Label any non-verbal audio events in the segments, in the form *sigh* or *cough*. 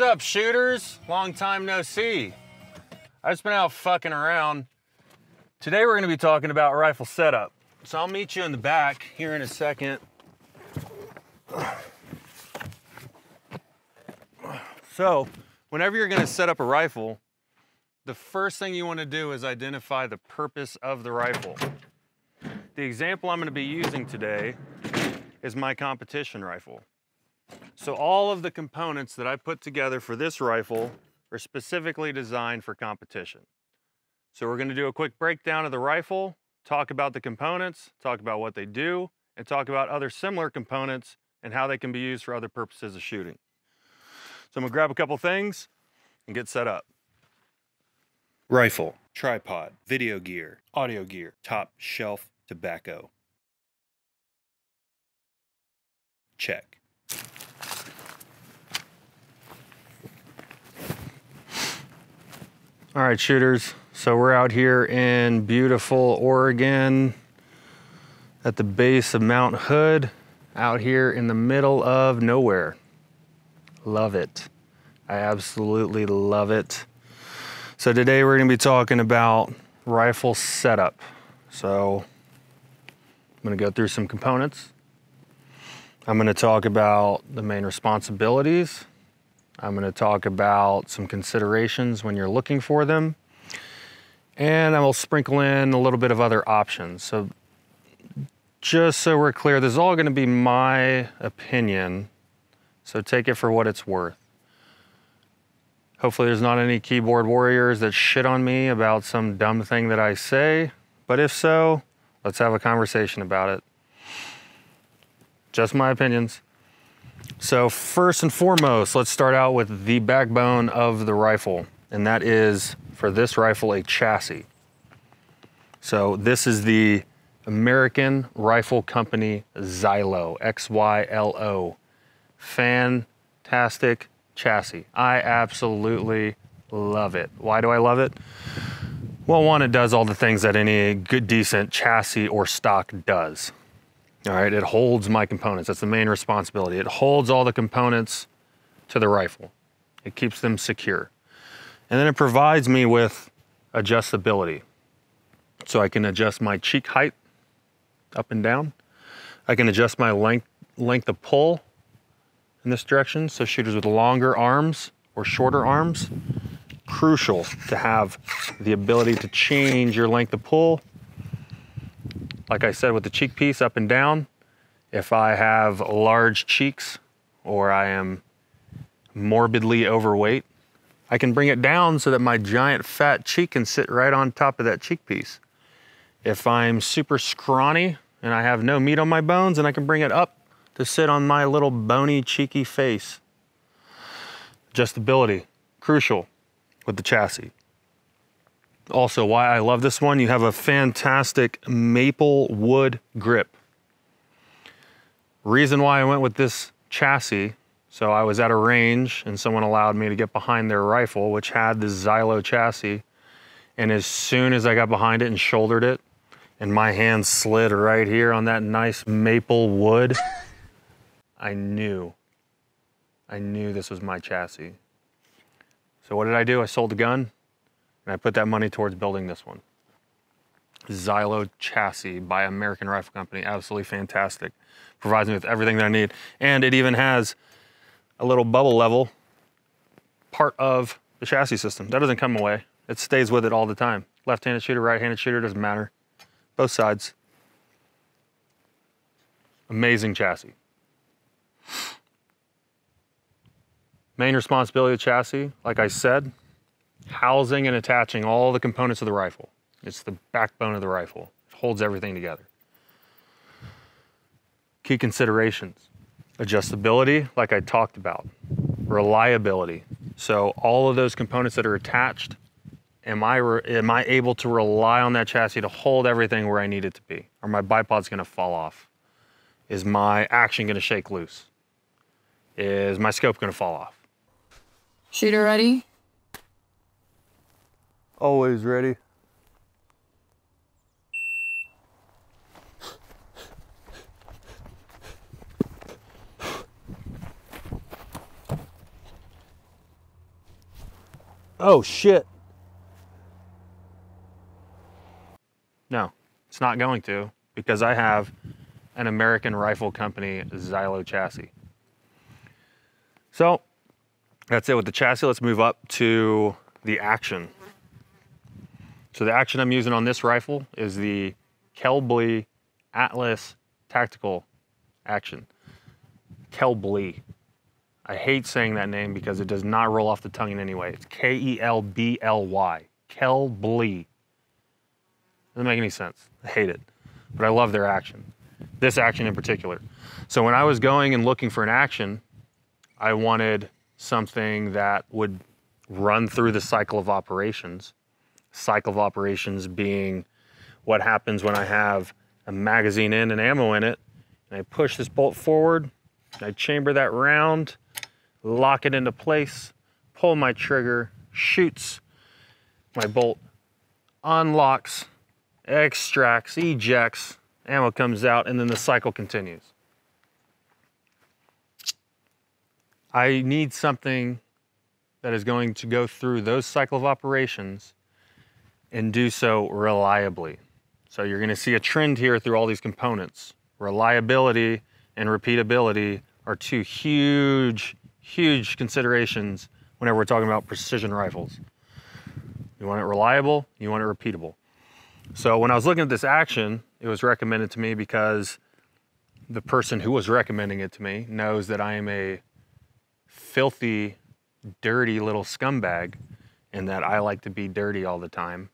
What's up, shooters? Long time no see. I've just been out fucking around. Today we're gonna be talking about rifle setup. So I'll meet you in the back here in a second. So, whenever you're gonna set up a rifle, the first thing you wanna do is identify the purpose of the rifle. The example I'm gonna be using today is my competition rifle. So all of the components that I put together for this rifle are specifically designed for competition. So we're gonna do a quick breakdown of the rifle, talk about the components, talk about what they do, and talk about other similar components and how they can be used for other purposes of shooting. So I'm gonna grab a couple things and get set up. Rifle, tripod, video gear, audio gear, top shelf tobacco. Check. All right, shooters. So we're out here in beautiful Oregon at the base of Mount Hood, out here in the middle of nowhere. Love it. I absolutely love it. So today we're gonna be talking about rifle setup. So I'm gonna go through some components. I'm gonna talk about the main responsibilities I'm going to talk about some considerations when you're looking for them. And I will sprinkle in a little bit of other options. So just so we're clear, this is all going to be my opinion. So take it for what it's worth. Hopefully there's not any keyboard warriors that shit on me about some dumb thing that I say. But if so, let's have a conversation about it. Just my opinions. So first and foremost, let's start out with the backbone of the rifle. And that is, for this rifle, a chassis. So this is the American Rifle Company Xylo, X-Y-L-O. Fantastic chassis. I absolutely love it. Why do I love it? Well, one, it does all the things that any good, decent chassis or stock does. All right, it holds my components. That's the main responsibility. It holds all the components to the rifle. It keeps them secure. And then it provides me with adjustability. So I can adjust my cheek height up and down. I can adjust my length, length of pull in this direction. So shooters with longer arms or shorter arms, crucial to have the ability to change your length of pull like I said, with the cheek piece up and down, if I have large cheeks or I am morbidly overweight, I can bring it down so that my giant fat cheek can sit right on top of that cheek piece. If I'm super scrawny and I have no meat on my bones, and I can bring it up to sit on my little bony, cheeky face. Adjustability, crucial with the chassis. Also, why I love this one, you have a fantastic maple wood grip. Reason why I went with this chassis, so I was at a range and someone allowed me to get behind their rifle, which had this Xylo chassis. And as soon as I got behind it and shouldered it, and my hand slid right here on that nice maple wood, *laughs* I knew, I knew this was my chassis. So what did I do? I sold the gun, and I put that money towards building this one. Xylo chassis by American Rifle Company, absolutely fantastic. Provides me with everything that I need. And it even has a little bubble level part of the chassis system. That doesn't come away. It stays with it all the time. Left-handed shooter, right-handed shooter, doesn't matter. Both sides. Amazing chassis. Main responsibility of chassis, like I said, housing and attaching all the components of the rifle. It's the backbone of the rifle. It holds everything together. Key considerations. Adjustability, like I talked about. Reliability. So all of those components that are attached, am I, am I able to rely on that chassis to hold everything where I need it to be? Or my bipod's gonna fall off? Is my action gonna shake loose? Is my scope gonna fall off? Shooter ready? Always ready. Oh shit. No, it's not going to because I have an American Rifle Company Xylo chassis. So that's it with the chassis. Let's move up to the action. So the action I'm using on this rifle is the Kelbly Atlas Tactical Action. Kelbly. I hate saying that name because it does not roll off the tongue in any way. It's K E L B L Y. Kelbly. Doesn't make any sense. I hate it. But I love their action. This action in particular. So when I was going and looking for an action, I wanted something that would run through the cycle of operations. Cycle of operations being what happens when I have a magazine in and ammo in it, and I push this bolt forward, I chamber that round, lock it into place, pull my trigger, shoots, my bolt unlocks, extracts, ejects, ammo comes out, and then the cycle continues. I need something that is going to go through those cycle of operations and do so reliably. So you're gonna see a trend here through all these components. Reliability and repeatability are two huge, huge considerations whenever we're talking about precision rifles. You want it reliable, you want it repeatable. So when I was looking at this action, it was recommended to me because the person who was recommending it to me knows that I am a filthy, dirty little scumbag and that I like to be dirty all the time.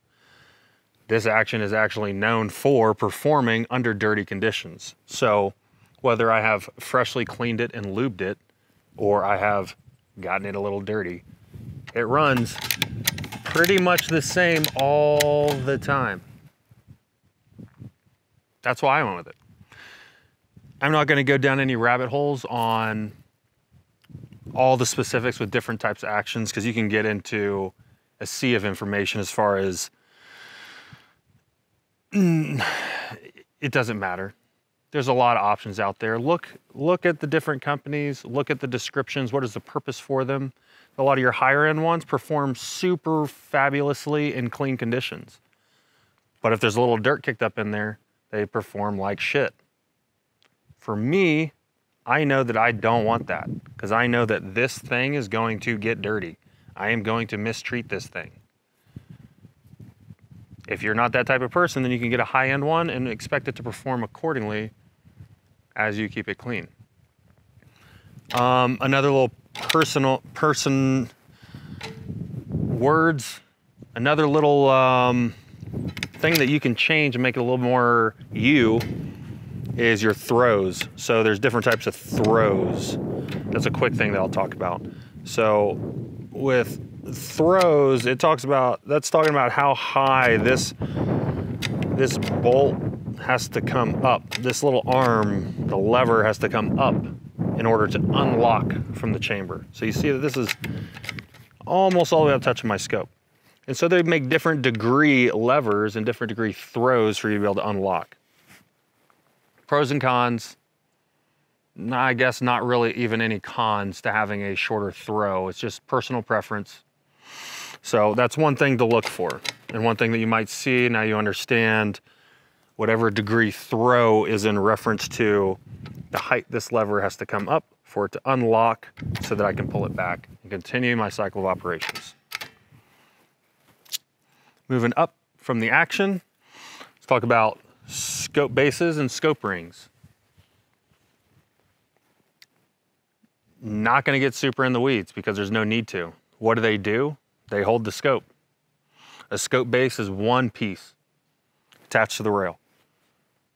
This action is actually known for performing under dirty conditions. So whether I have freshly cleaned it and lubed it or I have gotten it a little dirty, it runs pretty much the same all the time. That's why I went with it. I'm not going to go down any rabbit holes on all the specifics with different types of actions because you can get into a sea of information as far as Mm, it doesn't matter. There's a lot of options out there. Look look at the different companies, look at the descriptions, what is the purpose for them? A lot of your higher end ones perform super fabulously in clean conditions. But if there's a little dirt kicked up in there, they perform like shit. For me, I know that I don't want that because I know that this thing is going to get dirty. I am going to mistreat this thing. If you're not that type of person, then you can get a high end one and expect it to perform accordingly as you keep it clean. Um, another little personal person words, another little um, thing that you can change and make it a little more you is your throws. So there's different types of throws. That's a quick thing that I'll talk about. So with throws, it talks about that's talking about how high this this bolt has to come up. This little arm, the lever has to come up in order to unlock from the chamber. So you see that this is almost all the way up touching my scope. And so they make different degree levers and different degree throws for you to be able to unlock. Pros and cons. I guess not really even any cons to having a shorter throw. It's just personal preference. So that's one thing to look for. And one thing that you might see, now you understand whatever degree throw is in reference to the height this lever has to come up for it to unlock so that I can pull it back and continue my cycle of operations. Moving up from the action, let's talk about scope bases and scope rings. Not gonna get super in the weeds because there's no need to. What do they do? They hold the scope. A scope base is one piece attached to the rail.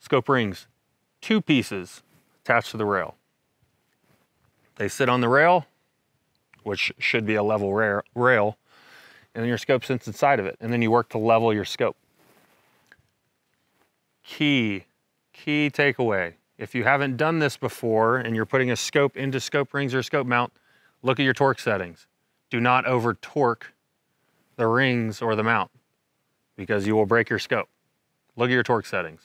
Scope rings, two pieces attached to the rail. They sit on the rail, which should be a level rail, and then your scope sits inside of it, and then you work to level your scope. Key, key takeaway. If you haven't done this before and you're putting a scope into scope rings or scope mount, look at your torque settings. Do not over torque the rings or the mount because you will break your scope. Look at your torque settings.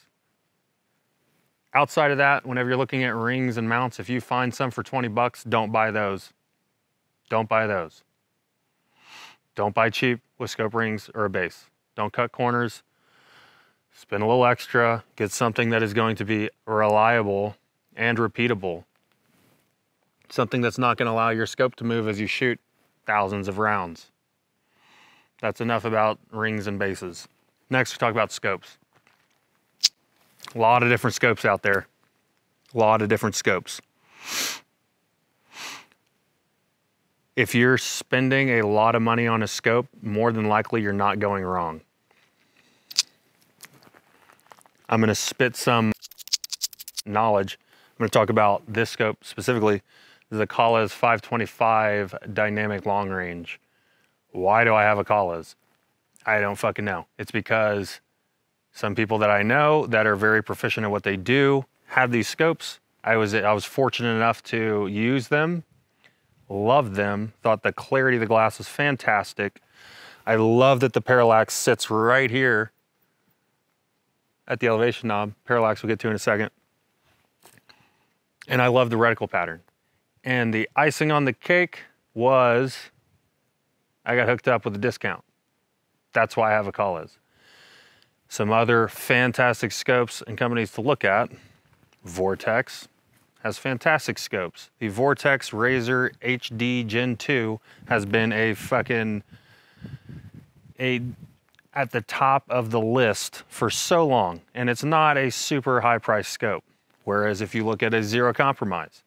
Outside of that, whenever you're looking at rings and mounts, if you find some for 20 bucks, don't buy those. Don't buy those. Don't buy cheap with scope rings or a base. Don't cut corners. Spend a little extra. Get something that is going to be reliable and repeatable. Something that's not going to allow your scope to move as you shoot thousands of rounds. That's enough about rings and bases. Next, we talk about scopes. A lot of different scopes out there. A lot of different scopes. If you're spending a lot of money on a scope, more than likely you're not going wrong. I'm going to spit some knowledge. I'm to talk about this scope specifically. A Kahles 525 dynamic long range. Why do I have a? I don't fucking know. It's because some people that I know that are very proficient at what they do have these scopes. I was I was fortunate enough to use them, loved them, thought the clarity of the glass was fantastic. I love that the parallax sits right here at the elevation knob. Parallax we'll get to in a second. And I love the reticle pattern. And the icing on the cake was I got hooked up with a discount. That's why I have a Kahles. some other fantastic scopes and companies to look at. Vortex has fantastic scopes. The Vortex Razor HD Gen 2 has been a fucking a at the top of the list for so long, and it's not a super high price scope. Whereas if you look at a zero compromise,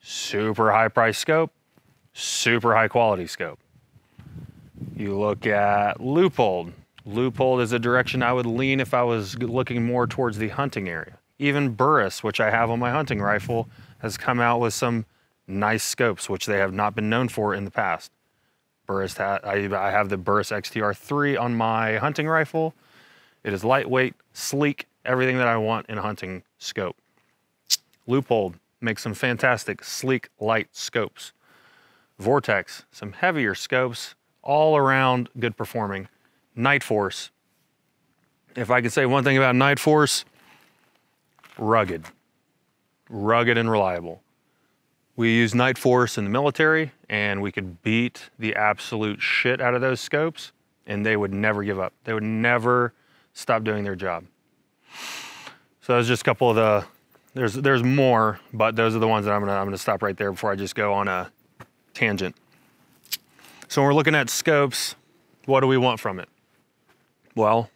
super high price scope, super high quality scope. You look at Leupold, Leupold is a direction I would lean if I was looking more towards the hunting area. Even Burris, which I have on my hunting rifle, has come out with some nice scopes, which they have not been known for in the past. Burris, I, have the Burris XTR3 on my hunting rifle. It is lightweight, sleek, everything that I want in a hunting scope. Leupold makes some fantastic, sleek, light scopes. Vortex, some heavier scopes, all around good performing. Nightforce. If I could say one thing about Nightforce, rugged. Rugged and reliable. We use Nightforce in the military and we could beat the absolute shit out of those scopes and they would never give up. They would never stop doing their job. So that's just a couple of the there's there's more, but those are the ones that I'm gonna I'm gonna stop right there before I just go on a tangent. So when we're looking at scopes, what do we want from it? Well,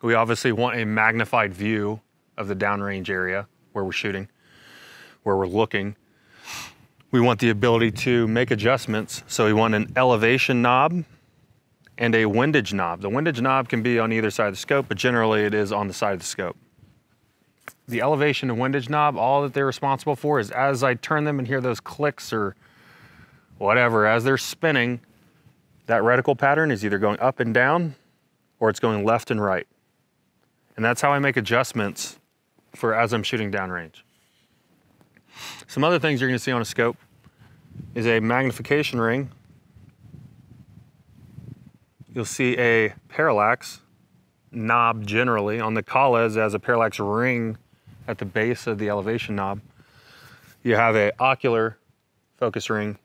we obviously want a magnified view of the downrange area where we're shooting, where we're looking. We want the ability to make adjustments. So we want an elevation knob and a windage knob. The windage knob can be on either side of the scope, but generally it is on the side of the scope. The elevation and windage knob, all that they're responsible for is as I turn them and hear those clicks or whatever, as they're spinning, that reticle pattern is either going up and down or it's going left and right. And that's how I make adjustments for as I'm shooting downrange. Some other things you're gonna see on a scope is a magnification ring. You'll see a parallax knob generally. On the Kahles as a parallax ring at the base of the elevation knob. You have a ocular focus ring.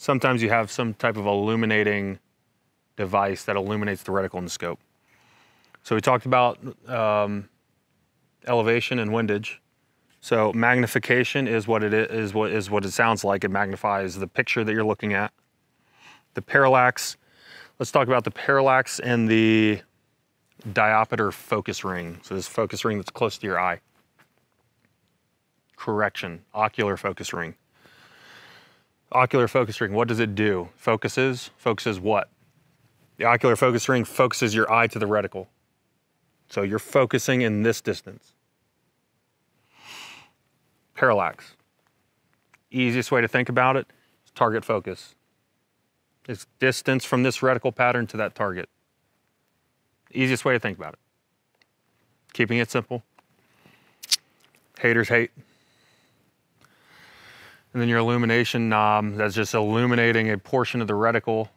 Sometimes you have some type of illuminating device that illuminates the reticle in the scope. So we talked about um, elevation and windage. So magnification is what it is what is what it sounds like. It magnifies the picture that you're looking at. The parallax. Let's talk about the parallax and the diopter focus ring. So this focus ring that's close to your eye. Correction, ocular focus ring. Ocular focus ring, what does it do? Focuses, focuses what? The ocular focus ring focuses your eye to the reticle. So you're focusing in this distance. Parallax. Easiest way to think about it is target focus. It's distance from this reticle pattern to that target. Easiest way to think about it. Keeping it simple. Haters hate. And then your illumination knob, that's just illuminating a portion of the reticle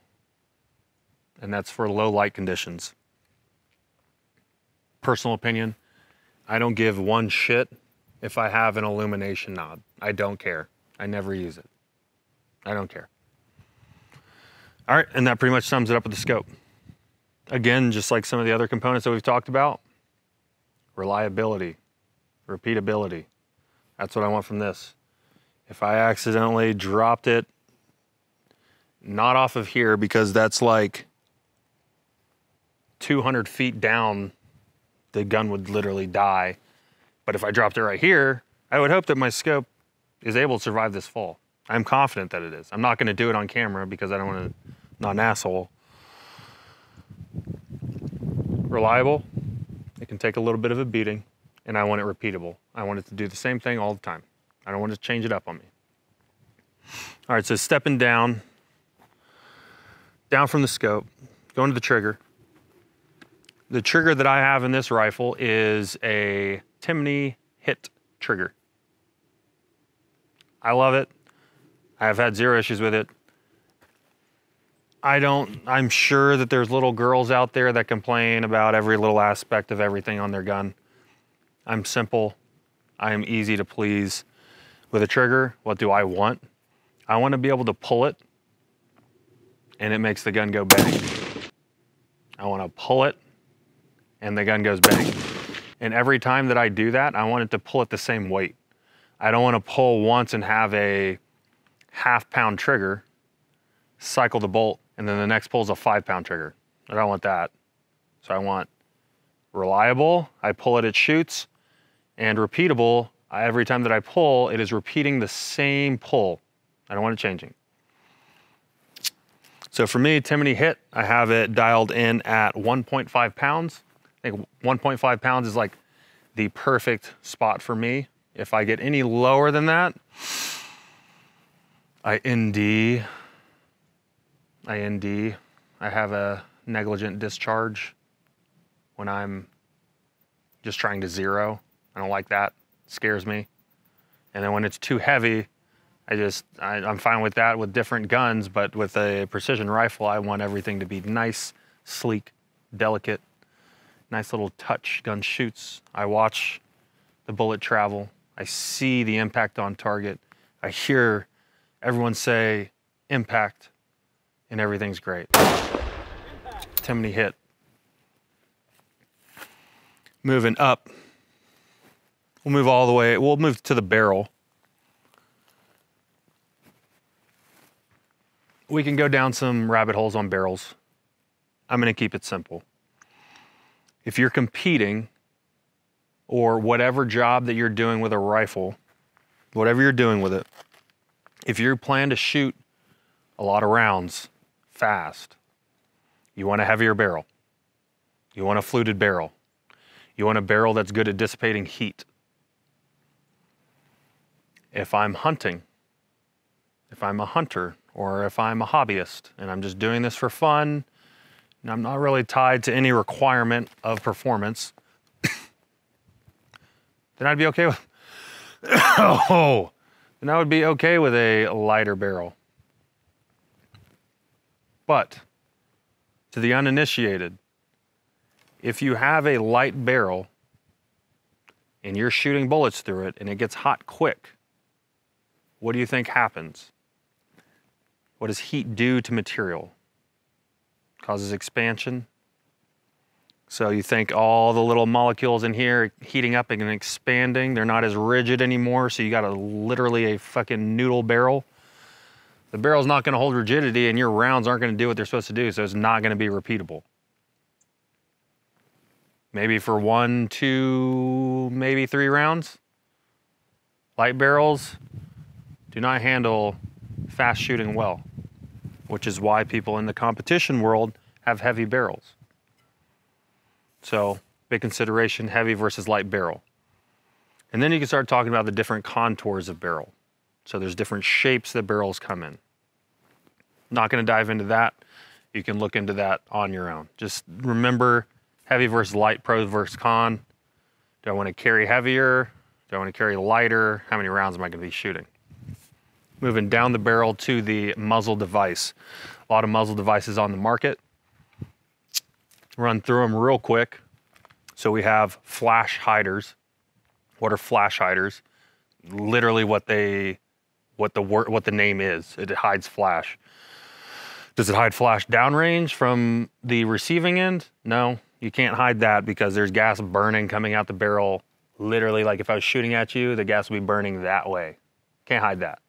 and that's for low light conditions. Personal opinion, I don't give one shit if I have an illumination knob. I don't care. I never use it. I don't care. All right, and that pretty much sums it up with the scope. Again, just like some of the other components that we've talked about, reliability, repeatability. That's what I want from this. If I accidentally dropped it, not off of here because that's like 200 feet down, the gun would literally die. But if I dropped it right here, I would hope that my scope is able to survive this fall. I'm confident that it is. I'm not going to do it on camera because I don't want to, not an asshole. Reliable. It can take a little bit of a beating, and I want it repeatable. I want it to do the same thing all the time. I don't want to change it up on me. All right, so stepping down, down from the scope, going to the trigger. The trigger that I have in this rifle is a Timney hit trigger. I love it. I have had zero issues with it. I don't, I'm sure that there's little girls out there that complain about every little aspect of everything on their gun. I'm simple. I am easy to please. With a trigger, what do I want? I want to be able to pull it and it makes the gun go bang. I want to pull it and the gun goes bang. And every time that I do that, I want it to pull at the same weight. I don't want to pull once and have a half pound trigger, cycle the bolt, and then the next pull is a five pound trigger. I don't want that. So I want reliable, I pull it, it shoots, and repeatable, Uh, every time that I pull, it is repeating the same pull. I don't want it changing. So for me, Timney hit, I have it dialed in at 1.5 pounds. I think 1.5 pounds is like the perfect spot for me. If I get any lower than that, I ND, I ND, I have a negligent discharge when I'm just trying to zero. I don't like that, scares me. And then when it's too heavy, I just, I, I'm fine with that with different guns, but with a precision rifle, I want everything to be nice, sleek, delicate, nice little touch. Gun shoots. I watch the bullet travel. I see the impact on target. I hear everyone say impact, and everything's great. Timney hit. Moving up. We'll move all the way, we'll move to the barrel. We can go down some rabbit holes on barrels. I'm going to keep it simple. If you're competing or whatever job that you're doing with a rifle, whatever you're doing with it, if you plan to shoot a lot of rounds fast, you want a heavier barrel. You want a fluted barrel. You want a barrel that's good at dissipating heat. If I'm hunting, if I'm a hunter, or if I'm a hobbyist and I'm just doing this for fun, and I'm not really tied to any requirement of performance, *coughs* then I'd be okay with *coughs* oh, then I would be okay with a lighter barrel. But to the uninitiated, if you have a light barrel and you're shooting bullets through it and it gets hot quick, what do you think happens? What does heat do to material? Causes expansion. So you think all the little molecules in here heating up and expanding, they're not as rigid anymore, so you got a literally a fucking noodle barrel. The barrel's not gonna hold rigidity and your rounds aren't gonna do what they're supposed to do, so it's not gonna be repeatable. Maybe for one, two, maybe three rounds. Light barrels do not handle fast shooting well which is why people in the competition world have heavy barrels. So, big consideration heavy versus light barrel. And then you can start talking about the different contours of barrel. So, there's different shapes that barrels come in. Not going to dive into that. You can look into that on your own. Just remember heavy versus light, pro versus con. Do I want to carry heavier? Do I want to carry lighter? How many rounds am I going to be shooting? Moving down the barrel to the muzzle device. A lot of muzzle devices on the market. Run through them real quick. So we have flash hiders. What are flash hiders? Literally what they what the word what the name is. It hides flash. Does it hide flash downrange from the receiving end? No, you can't hide that because there's gas burning coming out the barrel. Literally, like if I was shooting at you, the gas would be burning that way. Can't hide that.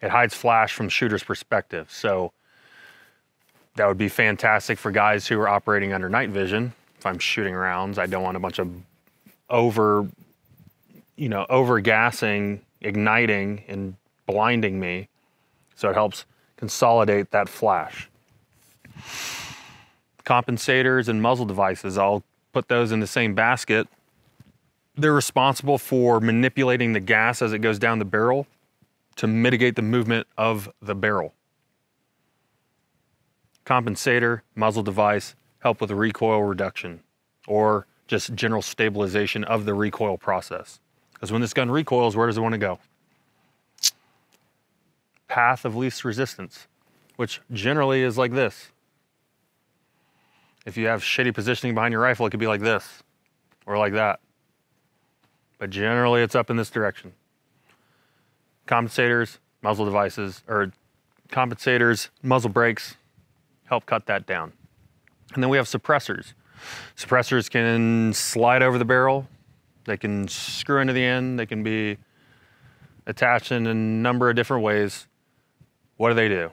It hides flash from shooter's perspective. So that would be fantastic for guys who are operating under night vision. If I'm shooting rounds, I don't want a bunch of over, you know, over gassing, igniting, and blinding me. So it helps consolidate that flash. Compensators and muzzle devices, I'll put those in the same basket. They're responsible for manipulating the gas as it goes down the barrel to mitigate the movement of the barrel. Compensator, muzzle device help with recoil reduction or just general stabilization of the recoil process. Because when this gun recoils, where does it want to go? Path of least resistance, which generally is like this. If you have shitty positioning behind your rifle, it could be like this or like that. But generally, it's up in this direction compensators, muzzle devices, or compensators, muzzle brakes help cut that down. And then we have suppressors. Suppressors can slide over the barrel, they can screw into the end, they can be attached in a number of different ways. What do they do?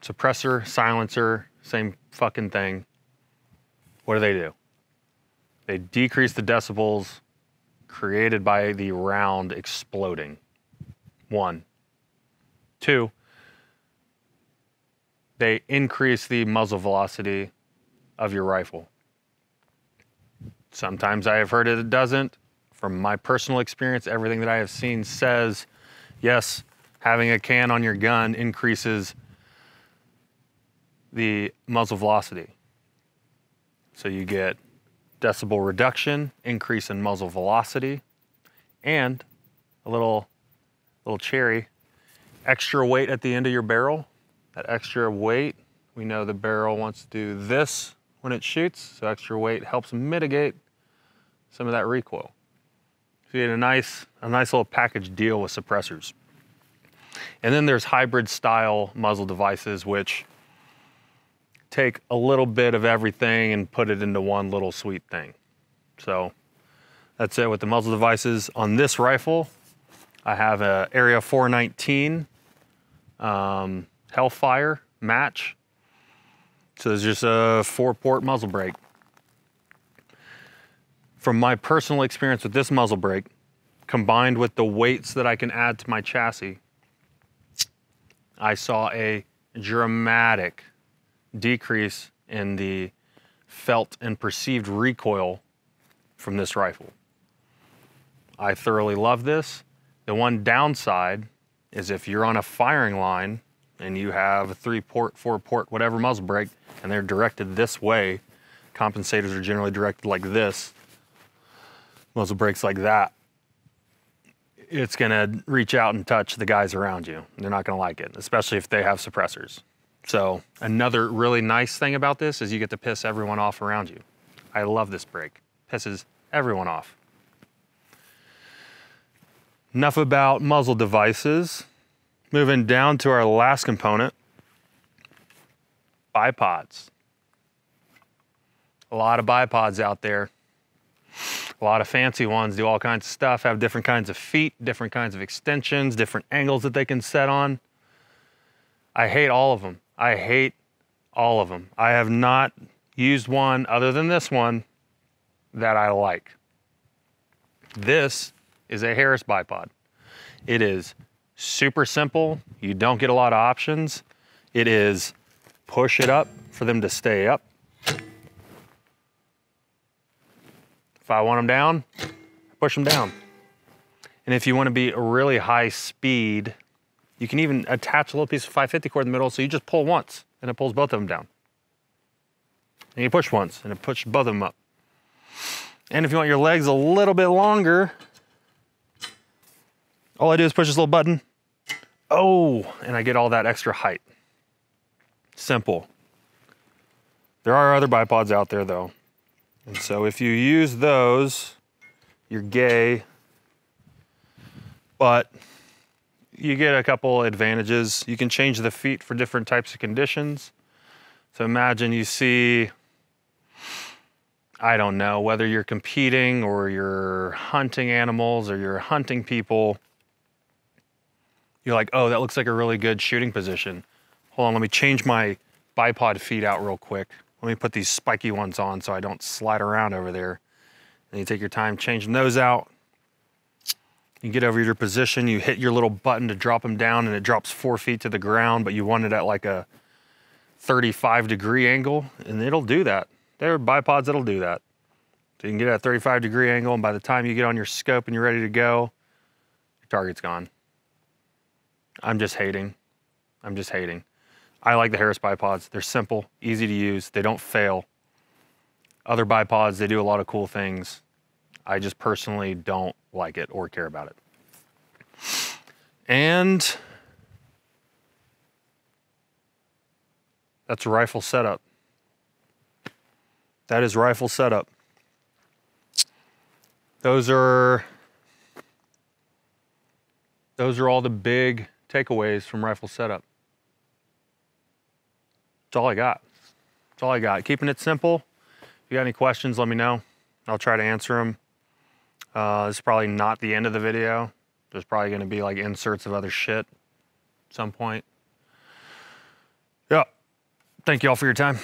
Suppressor, silencer, same fucking thing. What do they do? They decrease the decibels created by the round exploding. One. Two, they increase the muzzle velocity of your rifle. Sometimes I have heard it doesn't. From my personal experience, everything that I have seen says yes, having a can on your gun increases the muzzle velocity. So you get decibel reduction, increase in muzzle velocity, and a little little cherry. Extra weight at the end of your barrel. That extra weight, we know the barrel wants to do this when it shoots, so extra weight helps mitigate some of that recoil. So you get a nice, a nice little package deal with suppressors. And then there's hybrid style muzzle devices, which take a little bit of everything and put it into one little sweet thing. So that's it with the muzzle devices. On this rifle, I have a Area 419 um, Hellfire match. So there's just a four port muzzle brake. From my personal experience with this muzzle brake, combined with the weights that I can add to my chassis, I saw a dramatic decrease in the felt and perceived recoil from this rifle. I thoroughly love this. The one downside is if you're on a firing line and you have a three port, four port, whatever muzzle brake, and they're directed this way, compensators are generally directed like this, muzzle brakes like that, it's gonna reach out and touch the guys around you. They're not gonna like it, especially if they have suppressors. So another really nice thing about this is you get to piss everyone off around you. I love this brake. Pisses everyone off. Enough about muzzle devices. Moving down to our last component, bipods. A lot of bipods out there. A lot of fancy ones do all kinds of stuff, have different kinds of feet, different kinds of extensions, different angles that they can set on. I hate all of them. I hate all of them. I have not used one other than this one that I like. This is a Harris bipod. It is super simple. You don't get a lot of options. It is push it up for them to stay up. If I want them down, push them down. And if you want to be a really high speed, you can even attach a little piece of 550 cord in the middle so you just pull once and it pulls both of them down. And you push once and it pushes both of them up. And if you want your legs a little bit longer, all I do is push this little button. Oh, and I get all that extra height. Simple. There are other bipods out there though. And so if you use those, you're gay. But you get a couple advantages. You can change the feet for different types of conditions. So imagine you see, I don't know, whether you're competing or you're hunting animals or you're hunting people. You're like, oh, that looks like a really good shooting position. Hold on, let me change my bipod feet out real quick. Let me put these spiky ones on so I don't slide around over there. And you take your time changing those out. You get over your position, you hit your little button to drop them down, and it drops four feet to the ground, but you want it at like a 35 degree angle, and it'll do that. There are bipods that'll do that. So you can get at a 35 degree angle, and by the time you get on your scope and you're ready to go, your target's gone. I'm just hating. I'm just hating. I like the Harris bipods. They're simple, easy to use, they don't fail. Other bipods, they do a lot of cool things. I just personally don't like it or care about it. And that's rifle setup. That is rifle setup. Those are those are all the big takeaways from rifle setup. That's all I got. That's all I got. Keeping it simple. If you got any questions, let me know. I'll try to answer them. Uh, this is probably not the end of the video. There's probably going to be like inserts of other shit at some point. Yeah. Thank you all for your time.